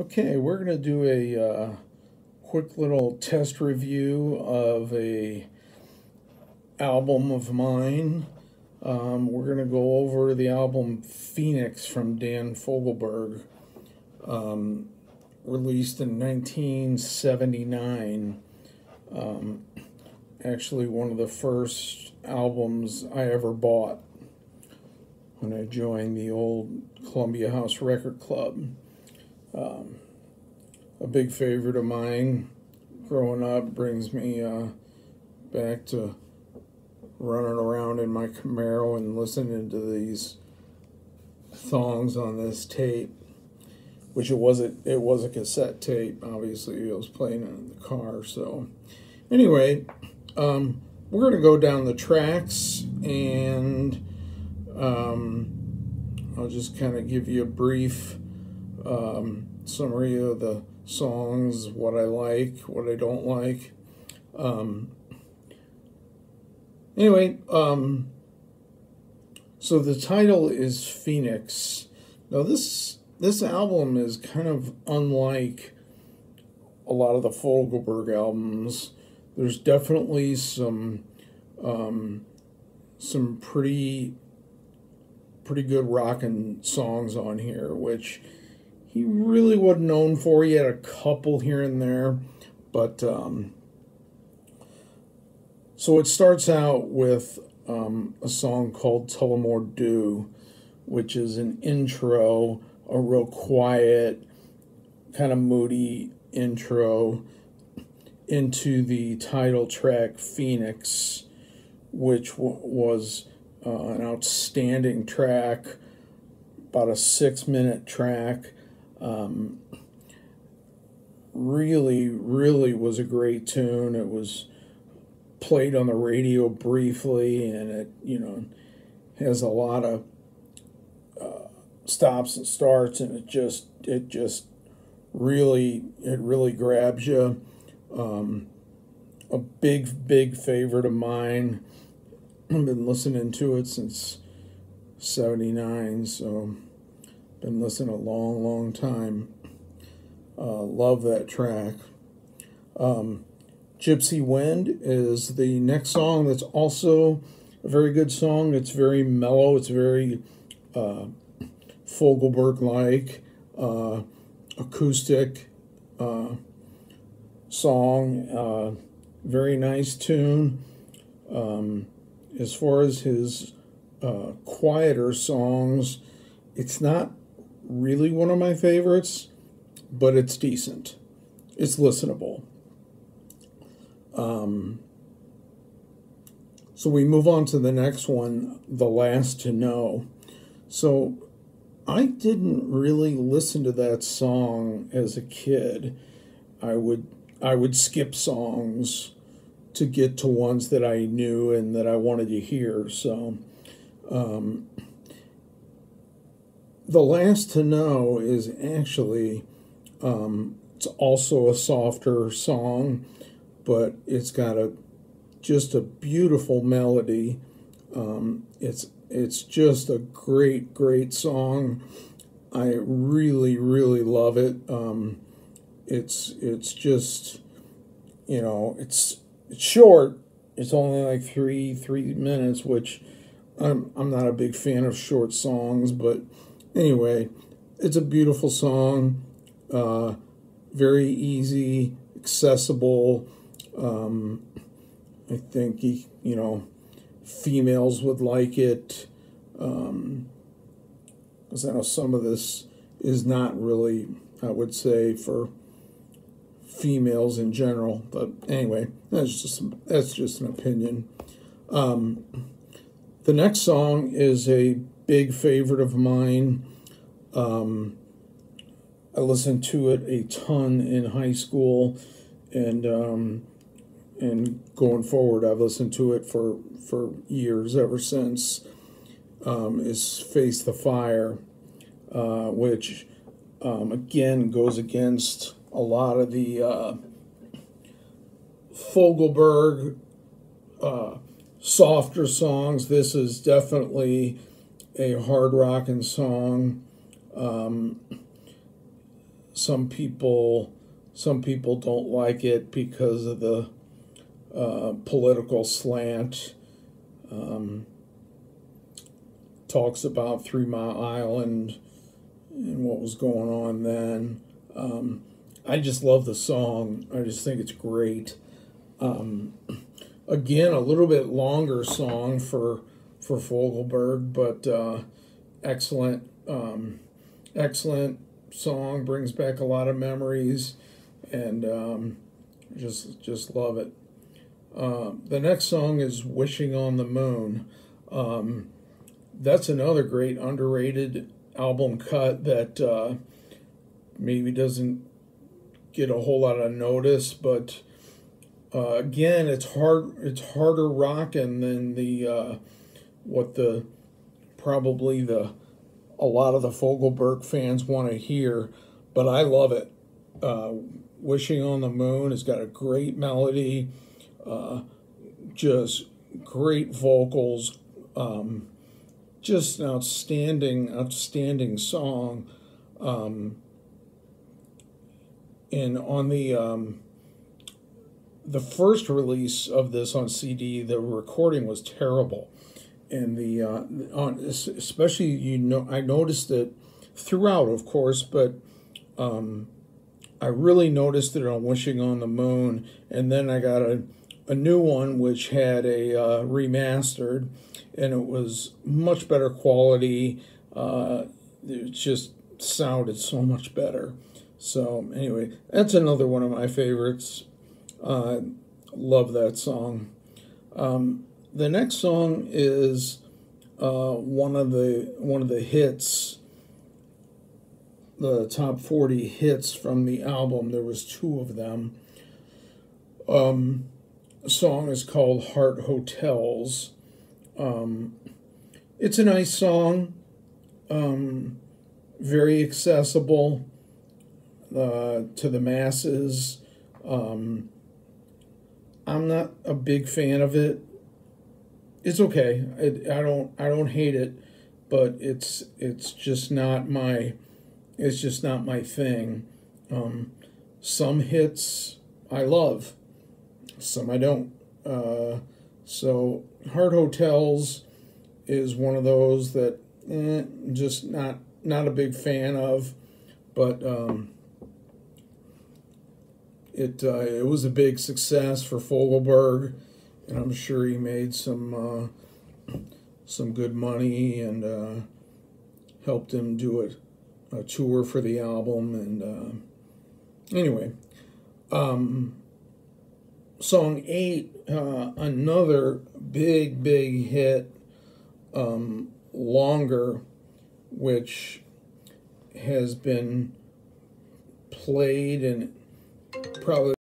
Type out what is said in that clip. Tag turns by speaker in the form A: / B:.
A: Okay, we're going to do a uh, quick little test review of a album of mine. Um, we're going to go over the album Phoenix from Dan Fogelberg, um, released in 1979. Um, actually, one of the first albums I ever bought when I joined the old Columbia House Record Club. Um, a big favorite of mine growing up brings me uh, back to running around in my Camaro and listening to these songs on this tape, which it wasn't. It was a cassette tape. Obviously, I was playing it in the car. So, anyway, um, we're gonna go down the tracks and um, I'll just kind of give you a brief um, summary of the songs, what I like, what I don't like. Um, anyway, um, so the title is Phoenix. Now this this album is kind of unlike a lot of the Fogelberg albums. There's definitely some um, some pretty pretty good rocking songs on here, which he really wasn't known for. He had a couple here and there, but um, so it starts out with um, a song called Tullamore Dew, which is an intro, a real quiet, kind of moody intro into the title track Phoenix, which was uh, an outstanding track, about a six minute track. Um, really, really was a great tune. It was played on the radio briefly, and it, you know, has a lot of uh, stops and starts, and it just, it just really, it really grabs you. Um, a big, big favorite of mine. I've been listening to it since 79, so been listening a long, long time. Uh, love that track. Um, Gypsy Wind is the next song that's also a very good song. It's very mellow, it's very uh, Fogelberg like, uh, acoustic uh, song, uh, very nice tune. Um, as far as his uh, quieter songs, it's not really one of my favorites, but it's decent. It's listenable. Um, so we move on to the next one, The Last to Know. So I didn't really listen to that song as a kid. I would I would skip songs to get to ones that I knew and that I wanted to hear. So um, the last to know is actually um, it's also a softer song, but it's got a just a beautiful melody. Um, it's it's just a great great song. I really really love it. Um, it's it's just you know it's it's short. It's only like three three minutes, which I'm I'm not a big fan of short songs, but anyway, it's a beautiful song, uh, very easy, accessible. Um, I think he, you know females would like it because um, I know some of this is not really, I would say, for females in general. But anyway, that's just that's just an opinion. Um, the next song is a big favorite of mine. Um, I listened to it a ton in high school, and um, and going forward, I've listened to it for for years ever since. Um, is Face the Fire, uh, which um, again goes against a lot of the uh, Fogelberg uh, softer songs. This is definitely a hard rocking song. Um, some people some people don't like it because of the uh, political slant. Um, talks about Three Mile Island and what was going on then. Um, I just love the song. I just think it's great. Um, again, a little bit longer song for for Fogelberg, but uh, excellent, um, excellent song. Brings back a lot of memories, and um, just just love it. Uh, the next song is "Wishing on the Moon." Um, that's another great underrated album cut that uh, maybe doesn't get a whole lot of notice, but uh, again, it's hard. It's harder rocking than the uh, what the probably the a lot of the Fogelberg fans want to hear, but I love it. Uh, Wishing on the Moon has got a great melody, uh, just great vocals. Um, just an outstanding, outstanding song. Um, and on the um, the first release of this on CD, the recording was terrible, and the uh, on especially you know I noticed it throughout, of course, but um, I really noticed it on Wishing on the Moon, and then I got a a new one which had a uh, remastered and it was much better quality. Uh, it just sounded so much better. So anyway, that's another one of my favorites. Uh, love that song. Um, the next song is uh, one of the one of the hits, the top forty hits from the album. There was two of them. Um, song is called Heart Hotels um, it's a nice song, um, very accessible uh, to the masses. Um, I'm not a big fan of it. It's okay. I, I don't I don't hate it, but it's it's just not my it's just not my thing. Um, some hits I love, some I don't. Uh, so Heart Hotels is one of those that eh, just not not a big fan of, but um, it uh, it was a big success for Fogelberg, and I'm sure he made some uh, some good money and uh, helped him do a, a, tour for the album. And uh, anyway, um, song eight, uh, another big, big hit, um, longer, which has been played and probably